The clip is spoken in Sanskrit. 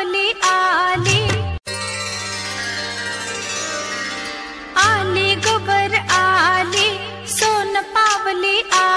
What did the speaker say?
सावले आले। आले गोबर आले सोन पावले आले